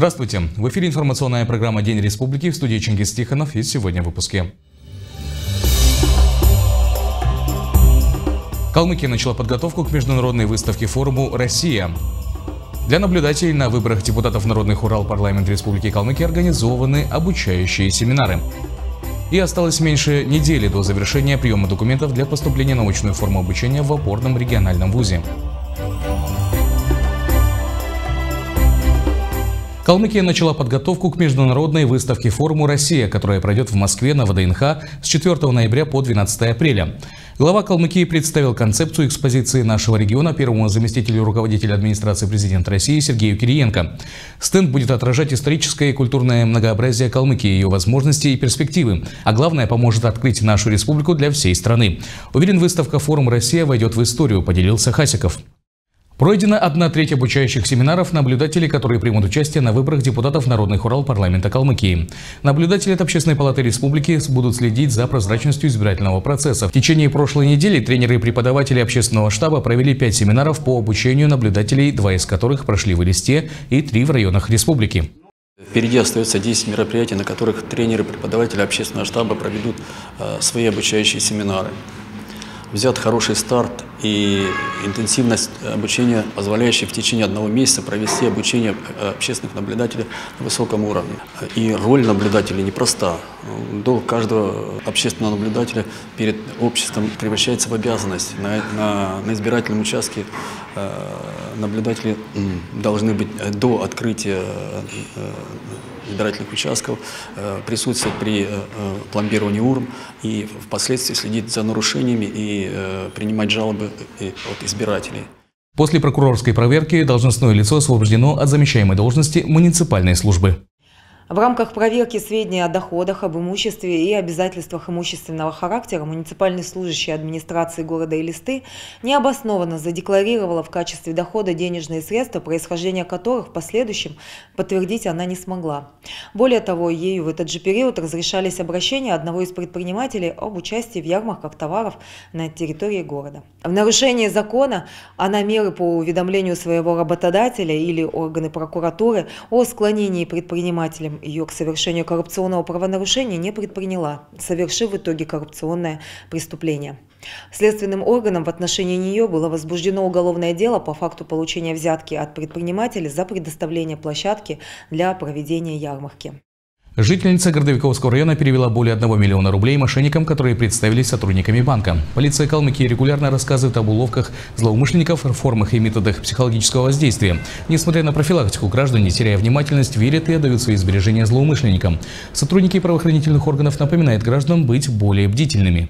Здравствуйте! В эфире информационная программа «День республики» в студии Чингис Тихонов и сегодня в выпуске. Калмыкия начала подготовку к международной выставке форуму «Россия». Для наблюдателей на выборах депутатов Народных Урал парламент Республики Калмыкия организованы обучающие семинары. И осталось меньше недели до завершения приема документов для поступления на научную форму обучения в опорном региональном вузе. Калмыкия начала подготовку к международной выставке форуму «Россия», которая пройдет в Москве на ВДНХ с 4 ноября по 12 апреля. Глава Калмыкии представил концепцию экспозиции нашего региона первому заместителю руководителя администрации президента России Сергею Кириенко. Стенд будет отражать историческое и культурное многообразие Калмыкии, ее возможности и перспективы. А главное, поможет открыть нашу республику для всей страны. Уверен, выставка «Форум Россия» войдет в историю, поделился Хасиков. Пройдена одна треть обучающих семинаров наблюдателей, которые примут участие на выборах депутатов Народных Урал парламента Калмыкии. Наблюдатели от Общественной палаты республики будут следить за прозрачностью избирательного процесса. В течение прошлой недели тренеры и преподаватели общественного штаба провели пять семинаров по обучению наблюдателей, два из которых прошли в Элисте и три в районах республики. Впереди остается 10 мероприятий, на которых тренеры, преподаватели общественного штаба проведут э, свои обучающие семинары. Взят хороший старт и интенсивность обучения, позволяющая в течение одного месяца провести обучение э, общественных наблюдателей на высоком уровне. И роль наблюдателей непроста. Долг каждого общественного наблюдателя перед обществом превращается в обязанность. На, на, на избирательном участке э, наблюдатели должны быть до открытия э, избирательных участков, э, присутствовать при э, э, пломбировании урн и впоследствии следить за нарушениями и принимать жалобы от избирателей. После прокурорской проверки должностное лицо освобождено от замещаемой должности муниципальной службы. В рамках проверки сведений о доходах, об имуществе и обязательствах имущественного характера муниципальный служащий администрации города Элисты необоснованно задекларировала в качестве дохода денежные средства, происхождение которых в последующем подтвердить она не смогла. Более того, ею в этот же период разрешались обращения одного из предпринимателей об участии в ярмарках товаров на территории города. В нарушении закона она меры по уведомлению своего работодателя или органы прокуратуры о склонении предпринимателем ее к совершению коррупционного правонарушения не предприняла, совершив в итоге коррупционное преступление. Следственным органом в отношении нее было возбуждено уголовное дело по факту получения взятки от предпринимателя за предоставление площадки для проведения ярмарки. Жительница Городовиковского района перевела более 1 миллиона рублей мошенникам, которые представились сотрудниками банка. Полиция Калмыкии регулярно рассказывает об уловках злоумышленников, формах и методах психологического воздействия. Несмотря на профилактику, граждане, теряя внимательность, верят и отдают свои сбережения злоумышленникам. Сотрудники правоохранительных органов напоминают гражданам быть более бдительными.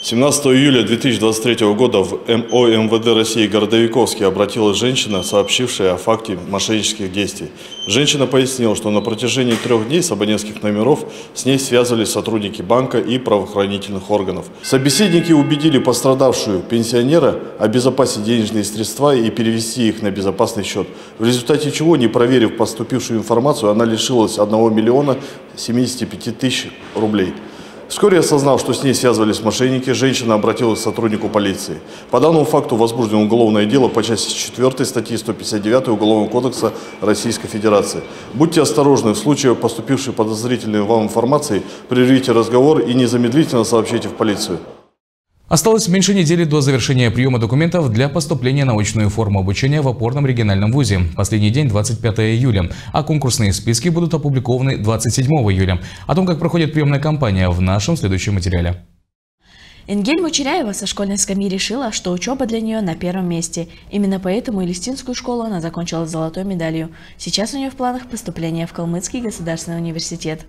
17 июля 2023 года в МО МВД России Городовиковский обратилась женщина, сообщившая о факте мошеннических действий. Женщина пояснила, что на протяжении трех дней с абонентских номеров с ней связывались сотрудники банка и правоохранительных органов. Собеседники убедили пострадавшую пенсионера обезопасить денежные средства и перевести их на безопасный счет. В результате чего, не проверив поступившую информацию, она лишилась 1 миллиона 75 тысяч рублей. Вскоре осознав, что с ней связывались мошенники, женщина обратилась к сотруднику полиции. По данному факту возбуждено уголовное дело по части 4 статьи 159 Уголовного кодекса Российской Федерации. Будьте осторожны, в случае поступившей подозрительной вам информации, прервите разговор и незамедлительно сообщите в полицию. Осталось меньше недели до завершения приема документов для поступления на очную форму обучения в опорном региональном вузе. Последний день 25 июля, а конкурсные списки будут опубликованы 27 июля. О том, как проходит приемная кампания в нашем следующем материале. Энгель Мучеряева со школьной скамьи решила, что учеба для нее на первом месте. Именно поэтому Элистинскую школу она закончила с золотой медалью. Сейчас у нее в планах поступление в Калмыцкий государственный университет.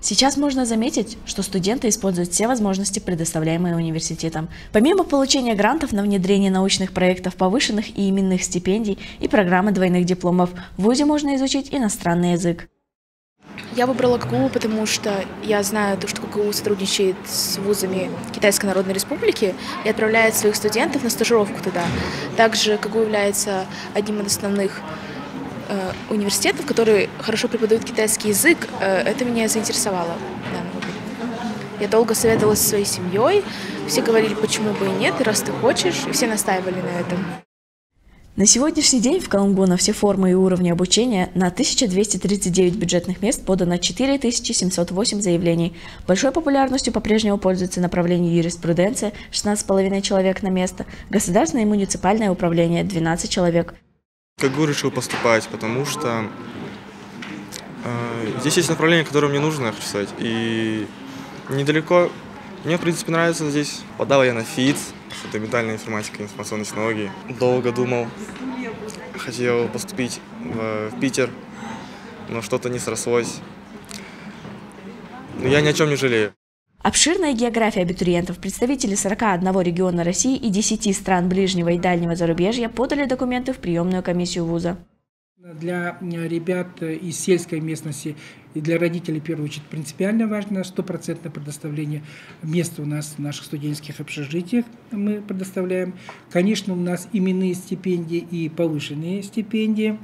Сейчас можно заметить, что студенты используют все возможности, предоставляемые университетом. Помимо получения грантов на внедрение научных проектов, повышенных и именных стипендий и программы двойных дипломов, в ВУЗе можно изучить иностранный язык. Я выбрала КГУ, потому что я знаю, что КГУ сотрудничает с вузами Китайской Народной Республики и отправляет своих студентов на стажировку туда. Также КГУ является одним из основных университетов, которые хорошо преподают китайский язык, э, это меня заинтересовало. Я долго советовалась со своей семьей, все говорили, почему бы и нет, и раз ты хочешь, и все настаивали на этом. На сегодняшний день в Калугу на все формы и уровни обучения на 1239 бюджетных мест подано 4708 заявлений. Большой популярностью по-прежнему пользуется направление юриспруденция 16,5 человек на место, государственное и муниципальное управление 12 человек. КГУ решил поступать, потому что э, здесь есть направление, которое мне нужно, я хочу сказать, и недалеко. Мне, в принципе, нравится здесь. Подал я на ФИТ, фундаментальная информатика и информационные технологии. Долго думал, хотел поступить в, в Питер, но что-то не срослось. Но я ни о чем не жалею. Обширная география абитуриентов, представители 41 региона России и 10 стран ближнего и дальнего зарубежья подали документы в приемную комиссию вуза. Для ребят из сельской местности и для родителей, в первую очередь, принципиально важно стопроцентное предоставление места у нас в наших студенческих общежитиях мы предоставляем. Конечно, у нас именные стипендии и повышенные стипендии.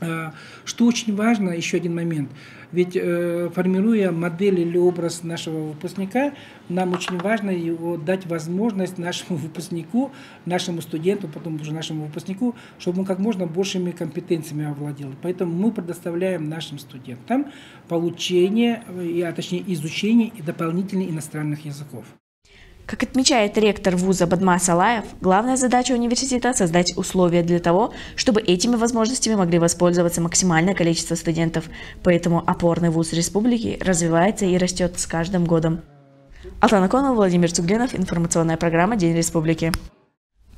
А, что очень важно, еще один момент – ведь э, формируя модель или образ нашего выпускника, нам очень важно его дать возможность нашему выпускнику, нашему студенту, потом уже нашему выпускнику, чтобы он как можно большими компетенциями овладел. Поэтому мы предоставляем нашим студентам получение, э, а точнее изучение дополнительных иностранных языков. Как отмечает ректор вуза Бадмас Алаев, главная задача университета – создать условия для того, чтобы этими возможностями могли воспользоваться максимальное количество студентов. Поэтому опорный вуз республики развивается и растет с каждым годом. Алтана Конова, Владимир Цугленов, информационная программа «День республики».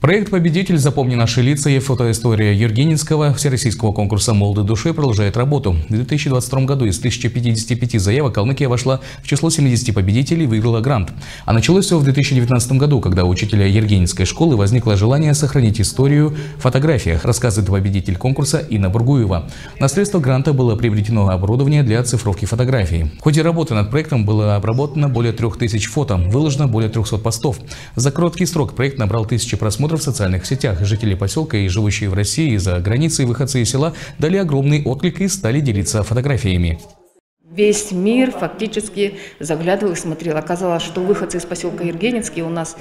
Проект «Победитель. Запомни наши лица» и фотоистория Ергенинского всероссийского конкурса «Молоды души» продолжает работу. В 2022 году из 1055 заявок Калмыкия вошла в число 70 победителей и выиграла грант. А началось все в 2019 году, когда у учителя Ергенинской школы возникло желание сохранить историю в фотографиях, рассказывает победитель конкурса Инна Бургуева. На средства гранта было приобретено оборудование для оцифровки фотографий. В ходе работы над проектом было обработано более 3000 фото, выложено более 300 постов. За короткий срок проект набрал тысячи просмотров просмотров в социальных сетях. Жители поселка и живущие в России за границей выходцы из села дали огромный отклик и стали делиться фотографиями. Весь мир фактически заглядывал и смотрел. Оказалось, что выходцы из поселка Ергенинский у нас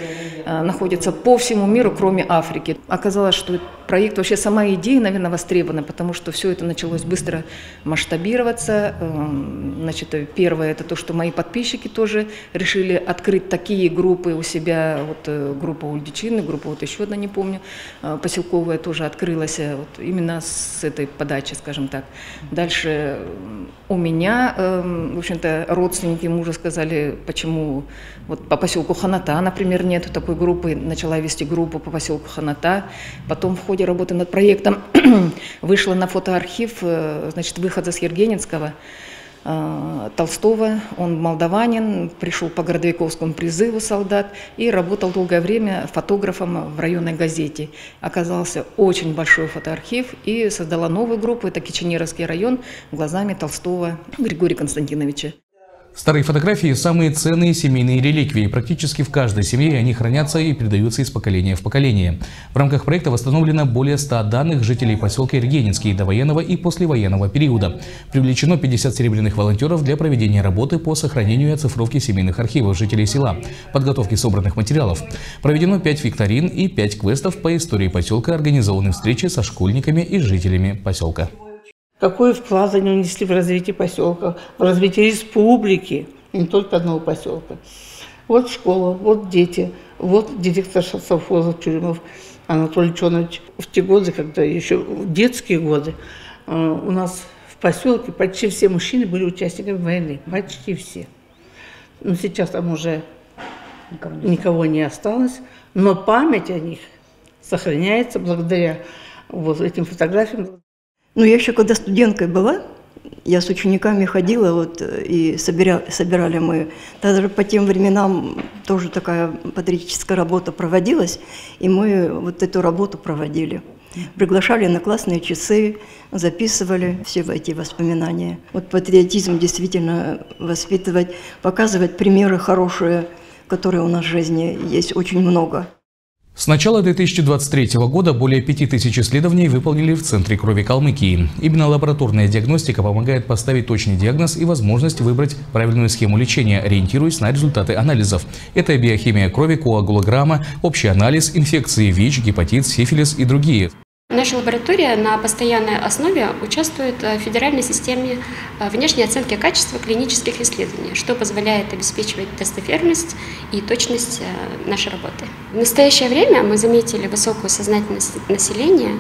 э, находятся по всему миру, кроме Африки. Оказалось, что проект, вообще сама идея, наверное, востребована, потому что все это началось быстро масштабироваться. Э, значит, первое – это то, что мои подписчики тоже решили открыть такие группы у себя. Вот э, группа Ульдичины, группа вот еще одна, не помню, э, поселковая тоже открылась э, вот именно с этой подачи, скажем так. Дальше у меня Эм, в общем-то, родственники мужа сказали, почему вот по поселку Ханата, например, нет такой группы. Начала вести группу по поселку Ханата. Потом в ходе работы над проектом вышла на фотоархив, э, значит, выход из Ергенинского. Э, Толстого, он молдаванин, пришел по городовиковскому призыву солдат и работал долгое время фотографом в районной газете. Оказался очень большой фотоархив и создала новую группу, это Киченеровский район, глазами Толстого Григория Константиновича. Старые фотографии – самые ценные семейные реликвии. Практически в каждой семье они хранятся и передаются из поколения в поколение. В рамках проекта восстановлено более 100 данных жителей поселка Иргенинский довоенного и послевоенного периода. Привлечено 50 серебряных волонтеров для проведения работы по сохранению и оцифровке семейных архивов жителей села, подготовки собранных материалов. Проведено 5 викторин и 5 квестов по истории поселка, организованы встречи со школьниками и жителями поселка. Какой вклад они внесли в развитие поселка, в развитие республики, не только одного поселка. Вот школа, вот дети, вот директор совхоза Тюрьмов Анатолий Чонович. В те годы, когда еще детские годы, э, у нас в поселке почти все мужчины были участниками войны, почти все. Но сейчас там уже никого не осталось, но память о них сохраняется благодаря вот этим фотографиям. Ну, я еще когда студенткой была, я с учениками ходила, вот, и собирали, собирали мы. Даже по тем временам тоже такая патриотическая работа проводилась, и мы вот эту работу проводили. Приглашали на классные часы, записывали все эти воспоминания. Вот патриотизм действительно воспитывать, показывать примеры хорошие, которые у нас в жизни есть очень много. С начала 2023 года более 5000 исследований выполнили в Центре крови Калмыкии. Именно лабораторная диагностика помогает поставить точный диагноз и возможность выбрать правильную схему лечения, ориентируясь на результаты анализов. Это биохимия крови, коагулограмма, общий анализ, инфекции ВИЧ, гепатит, сифилис и другие. Наша лаборатория на постоянной основе участвует в федеральной системе внешней оценки качества клинических исследований, что позволяет обеспечивать достоверность и точность нашей работы. В настоящее время мы заметили высокую сознательность населения,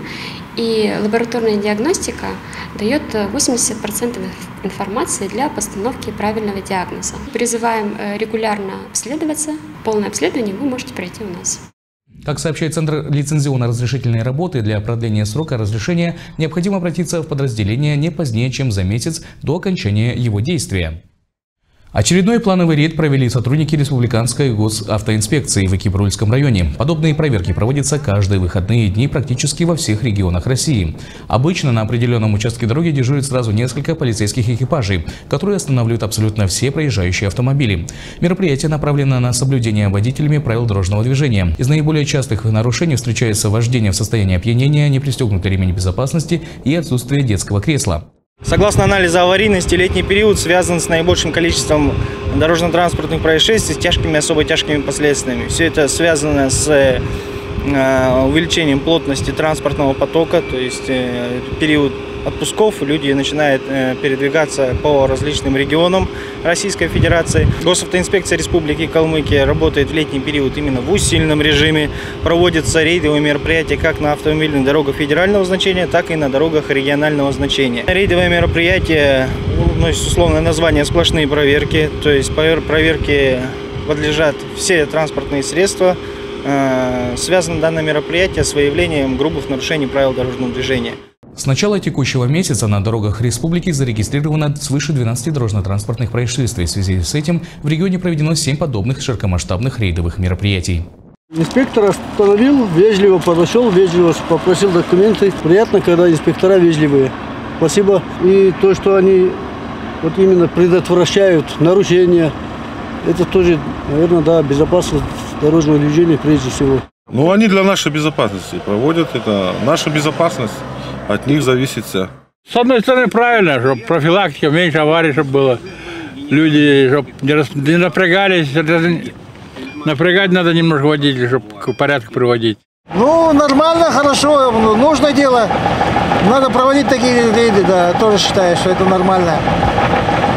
и лабораторная диагностика дает 80% информации для постановки правильного диагноза. Призываем регулярно обследоваться. Полное обследование вы можете пройти у нас. Как сообщает Центр лицензионно-разрешительной работы, для продления срока разрешения необходимо обратиться в подразделение не позднее, чем за месяц до окончания его действия. Очередной плановый рейд провели сотрудники Республиканской госавтоинспекции в Экибрульском районе. Подобные проверки проводятся каждые выходные дни практически во всех регионах России. Обычно на определенном участке дороги дежурит сразу несколько полицейских экипажей, которые останавливают абсолютно все проезжающие автомобили. Мероприятие направлено на соблюдение водителями правил дорожного движения. Из наиболее частых нарушений встречается вождение в состоянии опьянения, непристегнутый ремень безопасности и отсутствие детского кресла. Согласно анализу аварийности, летний период связан с наибольшим количеством дорожно-транспортных происшествий с тяжкими особо тяжкими последствиями. Все это связано с э, увеличением плотности транспортного потока, то есть э, период отпусков люди начинают э, передвигаться по различным регионам Российской Федерации. Госавтоинспекция Республики Калмыкия работает в летний период именно в усиленном режиме. Проводятся рейдовые мероприятия как на автомобильных дорогах федерального значения, так и на дорогах регионального значения. Рейдовые мероприятия носят условное название «сплошные проверки», то есть проверки подлежат все транспортные средства, э, Связано данное мероприятие с выявлением грубых нарушений правил дорожного движения. С начала текущего месяца на дорогах республики зарегистрировано свыше 12 дорожно-транспортных происшествий. В связи с этим в регионе проведено 7 подобных широкомасштабных рейдовых мероприятий. Инспектор остановил, вежливо подошел, вежливо попросил документы. Приятно, когда инспектора вежливые. Спасибо. И то, что они вот именно предотвращают нарушения, это тоже, наверное, да, безопасность дорожного движения прежде всего. Ну, они для нашей безопасности проводят. Это наша безопасность. От них зависит все. С одной стороны, правильно, чтобы профилактика, меньше аварий, чтобы было. Люди, чтобы не напрягались. Напрягать надо немножко водителей, чтобы к порядку приводить. Ну, нормально, хорошо, нужное дело. Надо проводить такие рейды, да, тоже считаю, что это нормально.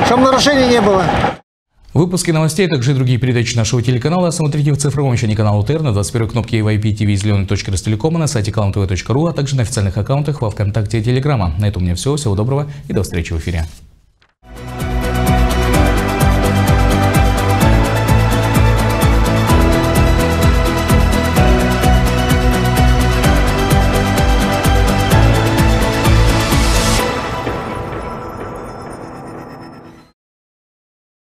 Чтобы нарушений не было. Выпуски новостей, а также другие передачи нашего телеканала смотрите в цифровом вещании канала ТР на 21 кнопке IPTV зеленой точки Ростелекома на сайте kalamtv.ru, а также на официальных аккаунтах во Вконтакте и Телеграма. На этом у меня все. Всего доброго и до встречи в эфире.